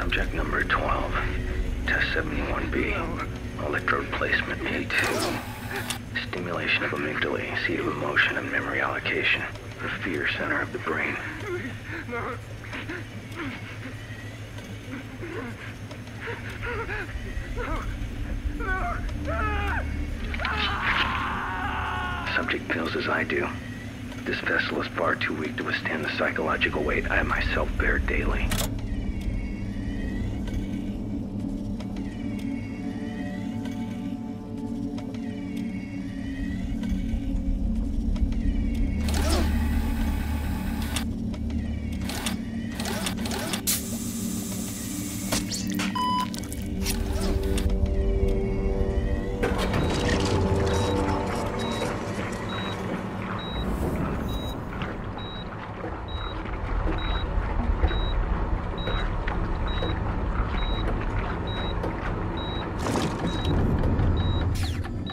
Subject number 12. Test 71B. Electrode placement A two, Stimulation of amygdala, seat of emotion and memory allocation. The fear center of the brain. Subject feels as I do. This vessel is far too weak to withstand the psychological weight I myself bear daily.